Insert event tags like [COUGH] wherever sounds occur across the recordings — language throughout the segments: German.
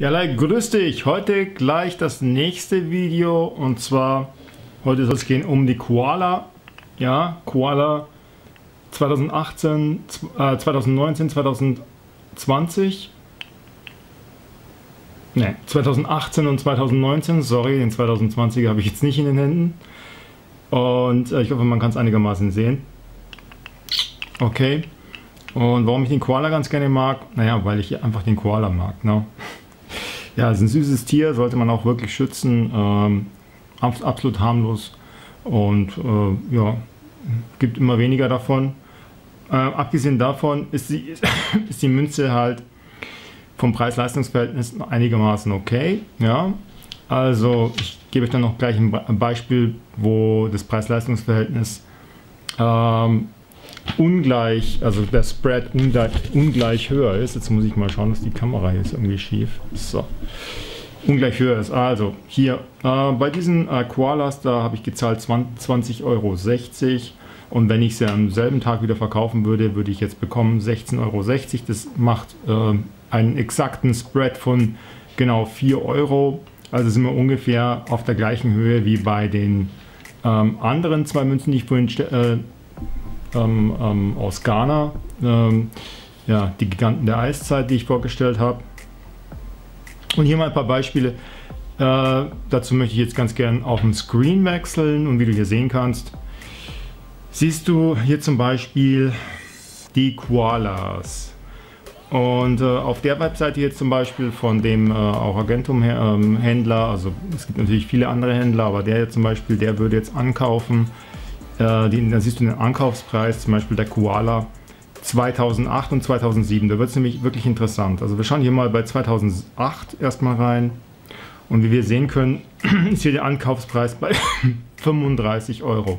Ja, like, grüß dich. Heute gleich das nächste Video und zwar heute soll es gehen um die Koala. Ja, Koala 2018, äh, 2019, 2020. Ne, 2018 und 2019. Sorry, den 2020er habe ich jetzt nicht in den Händen. Und äh, ich hoffe, man kann es einigermaßen sehen. Okay. Und warum ich den Koala ganz gerne mag? Naja, weil ich einfach den Koala mag. Ne? Ja, ist ein süßes Tier, sollte man auch wirklich schützen. Ähm, absolut harmlos und äh, ja, gibt immer weniger davon. Äh, abgesehen davon ist die, [COUGHS] ist die Münze halt vom Preis-Leistungs-Verhältnis einigermaßen okay. Ja, also ich gebe euch dann noch gleich ein Beispiel, wo das Preis-Leistungs-Verhältnis ähm, ungleich, also der Spread ungleich, ungleich höher ist. Jetzt muss ich mal schauen, dass die Kamera hier ist irgendwie schief. So. Ungleich höher ist. Also hier äh, bei diesen äh, Koalas, da habe ich gezahlt 20,60 Euro. Und wenn ich sie am selben Tag wieder verkaufen würde, würde ich jetzt bekommen 16,60 Euro. Das macht äh, einen exakten Spread von genau 4 Euro. Also sind wir ungefähr auf der gleichen Höhe wie bei den ähm, anderen zwei Münzen, die ich vorhin äh, ähm, ähm, aus Ghana. Ähm, ja, die Giganten der Eiszeit, die ich vorgestellt habe. Und hier mal ein paar Beispiele. Äh, dazu möchte ich jetzt ganz gern auf den Screen wechseln und wie du hier sehen kannst, siehst du hier zum Beispiel die Koalas. Und äh, auf der Webseite jetzt zum Beispiel von dem äh, auch Agentum-Händler, also es gibt natürlich viele andere Händler, aber der jetzt zum Beispiel, der würde jetzt ankaufen äh, die, da siehst du den Ankaufspreis, zum Beispiel der Koala 2008 und 2007. Da wird es nämlich wirklich interessant. Also wir schauen hier mal bei 2008 erstmal rein. Und wie wir sehen können, [CLEARS THROAT] ist hier der Ankaufspreis bei [LAUGHS] 35 Euro.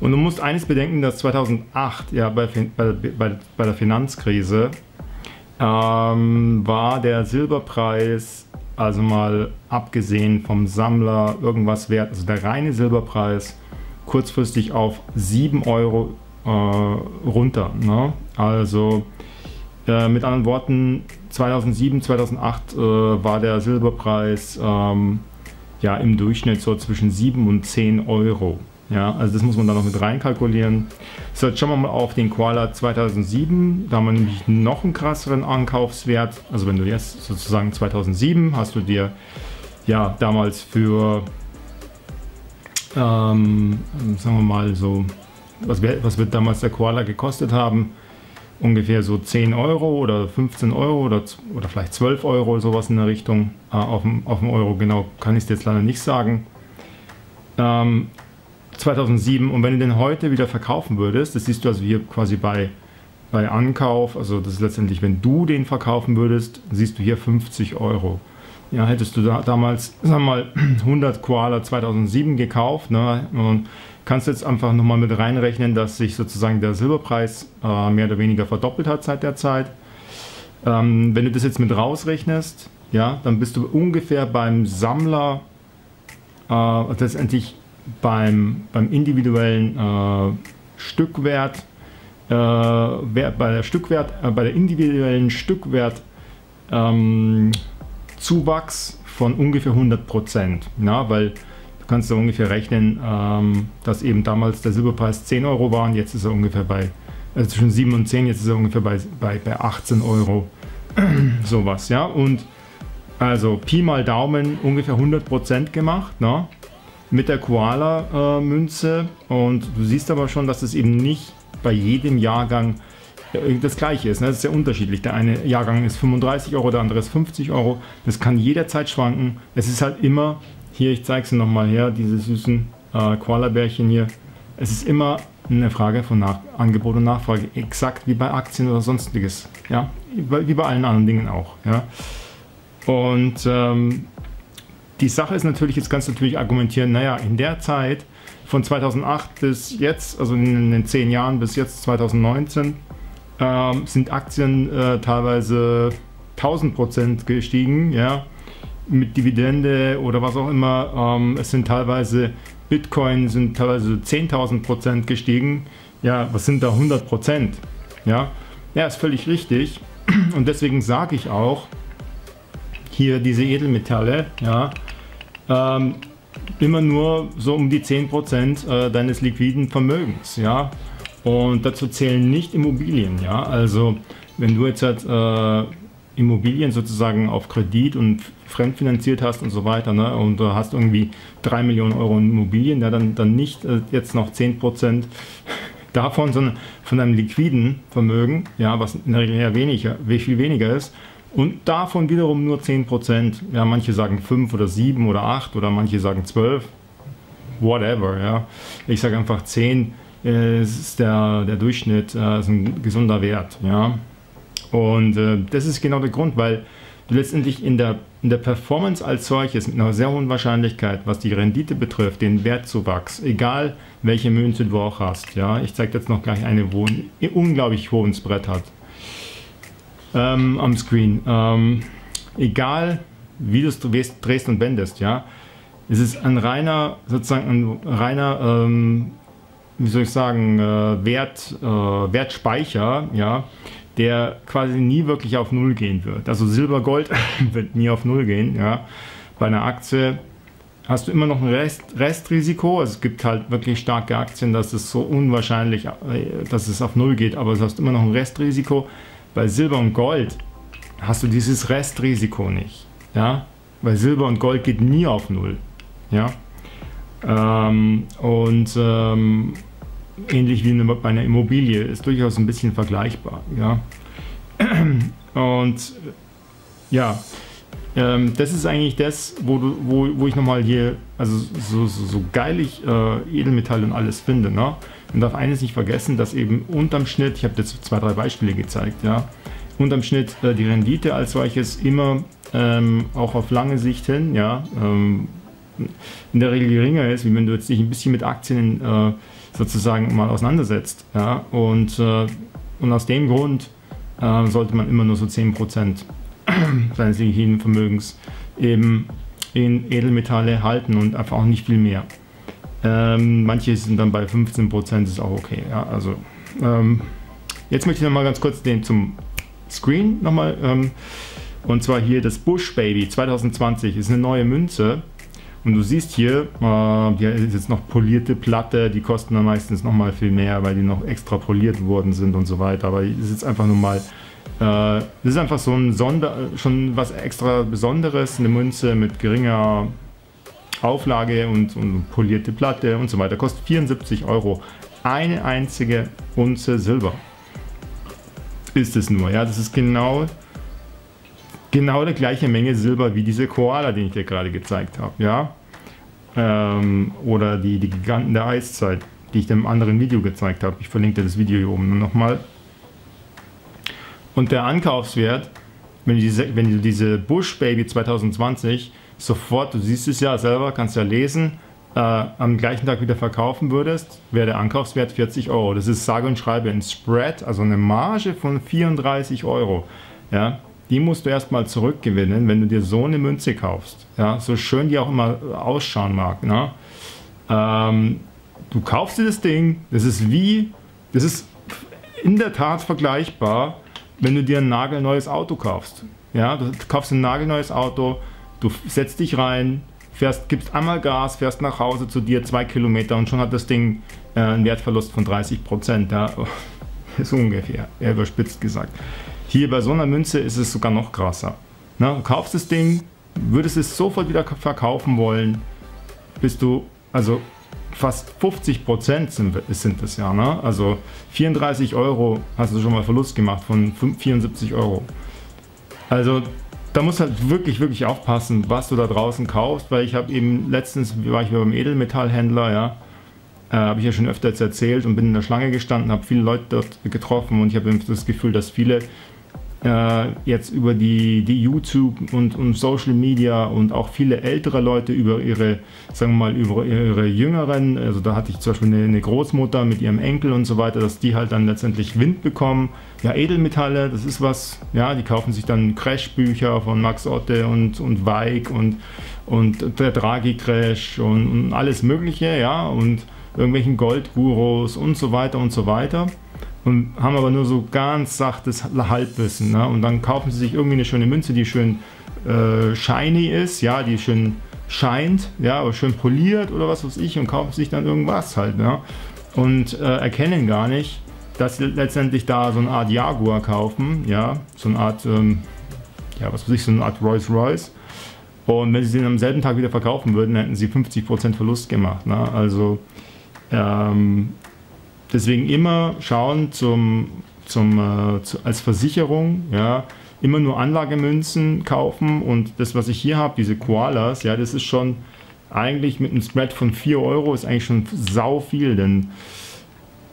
Und du musst eines bedenken, dass 2008, ja, bei, bei, bei, bei der Finanzkrise, ähm, war der Silberpreis, also mal abgesehen vom Sammler, irgendwas wert, also der reine Silberpreis kurzfristig auf 7 Euro äh, runter. Ne? Also äh, mit anderen Worten, 2007, 2008 äh, war der Silberpreis ähm, ja, im Durchschnitt so zwischen 7 und 10 Euro. Ja, also das muss man da noch mit reinkalkulieren. So, jetzt schauen wir mal auf den Koala 2007. Da haben wir nämlich noch einen krasseren Ankaufswert. Also wenn du jetzt sozusagen 2007 hast du dir ja damals für ähm, sagen wir mal so, was, was wird damals der Koala gekostet haben? Ungefähr so 10 Euro oder 15 Euro oder, oder vielleicht 12 Euro, sowas in der Richtung. Äh, auf, dem, auf dem Euro genau kann ich es jetzt leider nicht sagen. Ähm, 2007 und wenn du den heute wieder verkaufen würdest, das siehst du also hier quasi bei, bei Ankauf, also das ist letztendlich, wenn du den verkaufen würdest, siehst du hier 50 Euro. Ja, hättest du da damals, sagen mal, [CLEARS THROAT] 100 Koala 2007 gekauft, ne, und kannst jetzt einfach nochmal mit reinrechnen, dass sich sozusagen der Silberpreis äh, mehr oder weniger verdoppelt hat seit der Zeit. Ähm, wenn du das jetzt mit rausrechnest, ja, dann bist du ungefähr beim Sammler, äh, letztendlich beim, beim individuellen äh, Stückwert, äh, bei der Stückwert, äh, bei der individuellen Stückwert ähm, Zuwachs von ungefähr 100 Prozent. Ja, weil du kannst da ungefähr rechnen, ähm, dass eben damals der Silberpreis 10 Euro war und jetzt ist er ungefähr bei, also zwischen 7 und 10, jetzt ist er ungefähr bei, bei, bei 18 Euro. [CLEARS THROAT] Sowas, ja. Und also Pi mal Daumen ungefähr 100 Prozent gemacht, ne? Mit der Koala-Münze. Äh, und du siehst aber schon, dass es eben nicht bei jedem Jahrgang das gleiche ist. Ne? Das ist sehr unterschiedlich. Der eine Jahrgang ist 35 Euro, der andere ist 50 Euro. Das kann jederzeit schwanken. Es ist halt immer, hier, ich zeige es nochmal her, diese süßen äh, Koala-Bärchen hier. Es ist immer eine Frage von Nach Angebot und Nachfrage, exakt wie bei Aktien oder sonstiges. Ja? Wie bei allen anderen Dingen auch. Ja? Und ähm, die Sache ist natürlich, jetzt kannst du natürlich argumentieren, naja, in der Zeit von 2008 bis jetzt, also in den zehn Jahren bis jetzt 2019, ähm, sind Aktien äh, teilweise 1000 Prozent gestiegen, ja, mit Dividende oder was auch immer. Ähm, es sind teilweise Bitcoin sind teilweise 10.000 Prozent gestiegen. Ja, was sind da 100 Prozent? Ja, ja, ist völlig richtig. Und deswegen sage ich auch, hier diese Edelmetalle, ja, ähm, immer nur so um die 10% äh, deines liquiden Vermögens, ja. Und dazu zählen nicht Immobilien, ja. Also wenn du jetzt halt, äh, Immobilien sozusagen auf Kredit und fremdfinanziert hast und so weiter, ne, und du hast irgendwie 3 Millionen Euro in Immobilien, ja, dann, dann nicht äh, jetzt noch 10% [LAUGHS] davon, sondern von deinem liquiden Vermögen, ja, was in der Regel ja weniger, viel weniger ist, und davon wiederum nur 10%. Ja, manche sagen 5 oder 7 oder 8 oder manche sagen 12. Whatever, ja. Ich sage einfach 10 äh, ist der, der Durchschnitt, äh, ein gesunder Wert, ja. Und äh, das ist genau der Grund, weil du letztendlich in der, in der Performance als solches mit einer sehr hohen Wahrscheinlichkeit, was die Rendite betrifft, den Wertzuwachs, egal welche Münze du auch hast, ja. Ich zeige jetzt noch gleich eine, wo ein unglaublich hohes Brett hat ähm, am Screen. Ähm, egal wie du es drehst und wendest, ja, es ist ein reiner, sozusagen ein reiner, ähm, wie soll ich sagen, äh, Wert, äh, Wertspeicher, ja, der quasi nie wirklich auf Null gehen wird. Also Silber, Gold [LAUGHS] wird nie auf Null gehen, ja. Bei einer Aktie hast du immer noch ein Rest, Restrisiko. Es gibt halt wirklich starke Aktien, dass es so unwahrscheinlich, äh, dass es auf Null geht, aber du hast immer noch ein Restrisiko. Bei Silber und Gold hast du dieses Restrisiko nicht. Ja? Weil Silber und Gold geht nie auf Null. Ja? Ähm, und ähm, ähnlich wie bei einer Immobilie ist durchaus ein bisschen vergleichbar. Ja? Und ja, ähm, das ist eigentlich das, wo, du, wo, wo ich nochmal hier, also so, so, so geil ich äh, Edelmetall und alles finde. Ne? Man darf eines nicht vergessen, dass eben unterm Schnitt, ich habe jetzt zwei, drei Beispiele gezeigt, ja, unterm Schnitt äh, die Rendite als solches immer ähm, auch auf lange Sicht hin, ja, ähm, in der Regel geringer ist, wie wenn du jetzt dich ein bisschen mit Aktien äh, sozusagen mal auseinandersetzt. Ja, und, äh, und aus dem Grund äh, sollte man immer nur so 10% [CLEARS THROAT] seines liquiden Vermögens eben in Edelmetalle halten und einfach auch nicht viel mehr. Ähm, manche sind dann bei 15%, ist auch okay. Ja, also, ähm, jetzt möchte ich noch mal ganz kurz den zum Screen nochmal. Ähm, und zwar hier das Bush Baby 2020 ist eine neue Münze. Und du siehst hier, äh, hier ist jetzt noch polierte Platte, die kosten dann meistens noch mal viel mehr, weil die noch extra poliert worden sind und so weiter. Aber es ist jetzt einfach nur mal, äh, das ist einfach so ein Sonder, schon was extra Besonderes, eine Münze mit geringer Auflage und, und polierte Platte und so weiter. Kostet 74 Euro. Eine einzige Unze Silber ist es nur. Ja, das ist genau, genau die gleiche Menge Silber wie diese Koala, den ich dir gerade gezeigt habe. Ja? Ähm, oder die, die Giganten der Eiszeit, die ich dem anderen Video gezeigt habe. Ich verlinke das Video hier oben nochmal. Und der Ankaufswert, wenn du diese, wenn du diese Bush Baby 2020 sofort, du siehst es ja selber, kannst ja lesen, äh, am gleichen Tag wieder verkaufen würdest, wäre der Ankaufswert 40 Euro. Das ist sage und schreibe ein Spread, also eine Marge von 34 Euro. Ja, die musst du erstmal zurückgewinnen, wenn du dir so eine Münze kaufst. Ja, so schön die auch immer ausschauen mag. Ne? Ähm, du kaufst dir das Ding, das ist wie, das ist in der Tat vergleichbar, wenn du dir ein nagelneues Auto kaufst. Ja, du kaufst ein nagelneues Auto, Du setzt dich rein, fährst, gibst einmal Gas, fährst nach Hause zu dir zwei Kilometer und schon hat das Ding äh, einen Wertverlust von 30 Prozent. Ja, [LAUGHS] so ungefähr, eher überspitzt gesagt. Hier bei so einer Münze ist es sogar noch krasser. Na, du kaufst das Ding, würdest es sofort wieder verkaufen wollen, bist du, also fast 50 Prozent sind, sind das ja. Ne? Also 34 Euro hast du schon mal Verlust gemacht von 74 Euro. Also da musst du halt wirklich, wirklich aufpassen, was du da draußen kaufst, weil ich habe eben letztens, war ich beim Edelmetallhändler, ja, äh, habe ich ja schon öfter jetzt erzählt und bin in der Schlange gestanden, habe viele Leute dort getroffen und ich habe das Gefühl, dass viele äh, jetzt über die, die YouTube und, und Social Media und auch viele ältere Leute über ihre, sagen wir mal, über ihre Jüngeren, also da hatte ich zum Beispiel eine, eine Großmutter mit ihrem Enkel und so weiter, dass die halt dann letztendlich Wind bekommen. Ja, Edelmetalle, das ist was, ja, die kaufen sich dann Crash-Bücher von Max Otte und, und Weig und, und der Draghi-Crash und, und alles Mögliche, ja, und irgendwelchen Goldgurus und so weiter und so weiter und haben aber nur so ganz sachtes Halbwissen. Ne? Und dann kaufen sie sich irgendwie eine schöne Münze, die schön äh, shiny ist, ja, die schön scheint, ja, aber schön poliert oder was weiß ich und kaufen sich dann irgendwas halt, ja. Und äh, erkennen gar nicht, dass sie letztendlich da so eine Art Jaguar kaufen, ja, so eine Art, ähm, ja, was weiß ich, so eine Art Rolls Royce. Und wenn sie den am selben Tag wieder verkaufen würden, hätten sie 50% Verlust gemacht. Ne? Also ähm, deswegen immer schauen zum, zum, äh, zu, als Versicherung, ja, immer nur Anlagemünzen kaufen und das, was ich hier habe, diese Koalas, ja, das ist schon eigentlich mit einem Spread von 4 Euro ist eigentlich schon sau viel, denn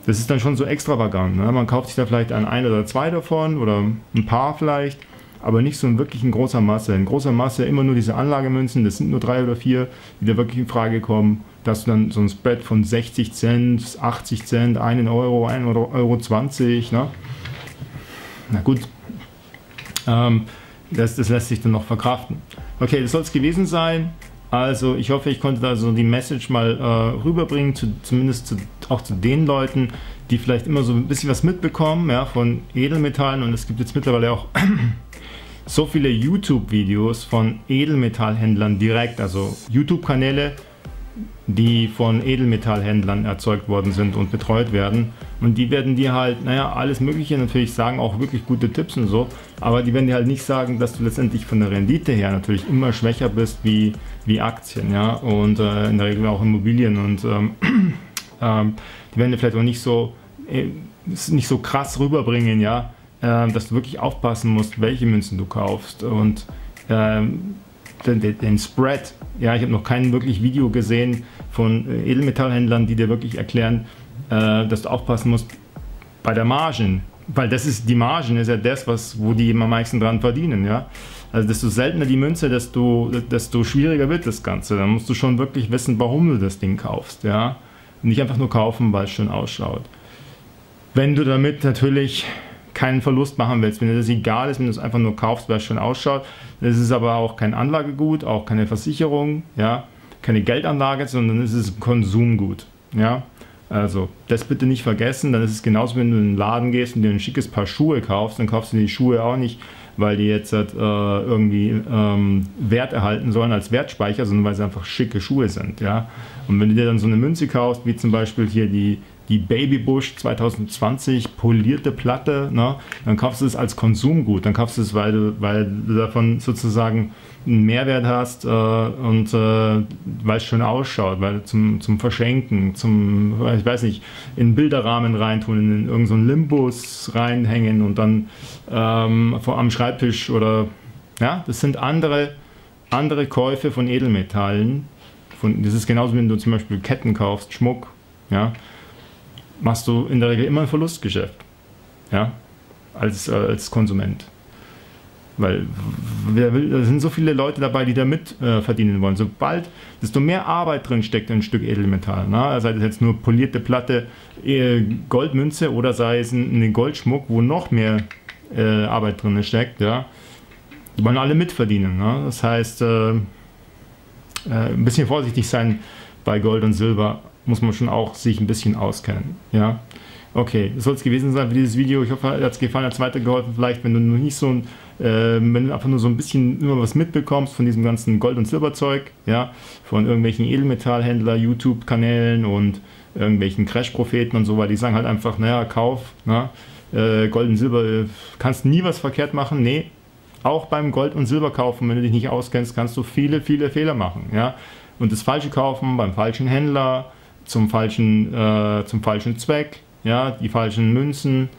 das ist dann schon so extravagant. Ne? Man kauft sich da vielleicht ein, ein oder zwei davon oder ein paar vielleicht, aber nicht so in wirklich in großer Masse. In großer Masse immer nur diese Anlagemünzen, das sind nur drei oder vier, die da wirklich in Frage kommen, dass du dann so ein Spread von 60 Cent, 80 Cent, 1 Euro, 1 Euro 20, ne? Na gut, ähm, das, das lässt sich dann noch verkraften. Okay, das soll es gewesen sein. Also ich hoffe, ich konnte da so die Message mal äh, rüberbringen, zu, zumindest zu, auch zu den Leuten, die vielleicht immer so ein bisschen was mitbekommen ja, von Edelmetallen. Und es gibt jetzt mittlerweile auch [CLEARS THROAT] so viele YouTube-Videos von Edelmetallhändlern direkt, also YouTube-Kanäle, die von Edelmetallhändlern erzeugt worden sind und betreut werden. Und die werden dir halt, naja, alles Mögliche natürlich sagen, auch wirklich gute Tipps und so, aber die werden dir halt nicht sagen, dass du letztendlich von der Rendite her natürlich immer schwächer bist wie, wie Aktien, ja, und äh, in der Regel auch Immobilien. Und ähm, [CLEARS THROAT] ähm, die werden dir vielleicht auch nicht so, äh, nicht so krass rüberbringen, ja, äh, dass du wirklich aufpassen musst, welche Münzen du kaufst. Und ähm, den, den, Spread. Ja, ich habe noch kein wirklich Video gesehen von äh, Edelmetallhändlern, die dir wirklich erklären, äh, dass du aufpassen musst bei der Margen. Weil das ist, die Margen ist ja das, was, wo die am meisten dran verdienen, ja. Also desto seltener die Münze, desto, desto schwieriger wird das Ganze. Dann musst du schon wirklich wissen, warum du das Ding kaufst, ja. Nicht einfach nur kaufen, weil es schön ausschaut. Wenn du damit natürlich keinen Verlust machen willst, wenn dir das egal ist, wenn du es einfach nur kaufst, weil es schön ausschaut. Das ist aber auch kein Anlagegut, auch keine Versicherung, ja, keine Geldanlage, sondern es ist ein Konsumgut, ja. Also das bitte nicht vergessen, dann ist es genauso, wenn du in den Laden gehst und dir ein schickes Paar Schuhe kaufst, dann kaufst du die Schuhe auch nicht, weil die jetzt äh, irgendwie ähm, Wert erhalten sollen als Wertspeicher, sondern weil sie einfach schicke Schuhe sind. Ja? Und wenn du dir dann so eine Münze kaufst, wie zum Beispiel hier die die Babybush 2020 polierte Platte, ne? dann kaufst du es als Konsumgut, dann kaufst du es, weil du, weil du davon sozusagen einen Mehrwert hast äh, und äh, weil es schön ausschaut, weil zum, zum Verschenken, zum, ich weiß nicht, in Bilderrahmen reintun, in irgendeinen so Limbus reinhängen und dann ähm, vor, am Schreibtisch oder ja, das sind andere, andere Käufe von Edelmetallen. Von, das ist genauso, wenn du zum Beispiel Ketten kaufst, Schmuck, ja, machst du in der Regel immer ein Verlustgeschäft. Ja, als, äh, als Konsument. Weil da sind so viele Leute dabei, die da mit äh, verdienen wollen. Sobald, desto mehr Arbeit drin steckt in ein Stück Edelmetall, na? sei es jetzt nur polierte Platte, äh, Goldmünze oder sei es ein, ein Goldschmuck, wo noch mehr äh, Arbeit drin steckt, ja, die wollen alle mitverdienen. Na? Das heißt, äh, äh, ein bisschen vorsichtig sein bei Gold und Silber muss man schon auch sich ein bisschen auskennen. Ja? Okay, das soll es gewesen sein für dieses Video. Ich hoffe, hat es gefallen, hat es weitergeholfen. Vielleicht, wenn du noch nicht so ein, äh, wenn du einfach nur so ein bisschen immer was mitbekommst von diesem ganzen Gold- und Silberzeug, ja, von irgendwelchen Edelmetallhändler, YouTube-Kanälen und irgendwelchen Crash-Propheten und so weiter, die sagen halt einfach, naja, kauf, na, äh, Gold und Silber, äh, kannst nie was verkehrt machen. Nee, auch beim Gold- und Silber kaufen, wenn du dich nicht auskennst, kannst du viele, viele Fehler machen, ja. Und das Falsche kaufen beim falschen Händler, zum falschen, äh, zum falschen Zweck, ja, die falschen Münzen,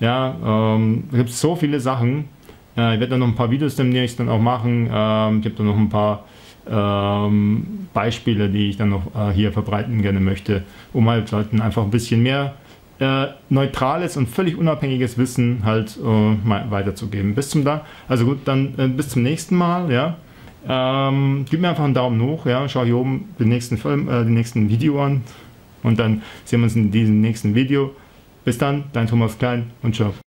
ja, ähm, da gibt es so viele Sachen. Äh, ich werde dann noch ein paar Videos demnächst dann auch machen. Ähm, ich habe dann noch ein paar ähm, Beispiele, die ich dann noch äh, hier verbreiten gerne möchte, um halt, halt einfach ein bisschen mehr äh, neutrales und völlig unabhängiges Wissen halt äh, weiterzugeben. Bis zum da, also gut, dann äh, bis zum nächsten Mal, ja. Ähm, gib mir einfach einen Daumen hoch, ja, schau hier oben den nächsten Film, äh, den nächsten Video an und dann sehen wir uns in diesem nächsten Video. Bis dann, dein Thomas Klein und ciao.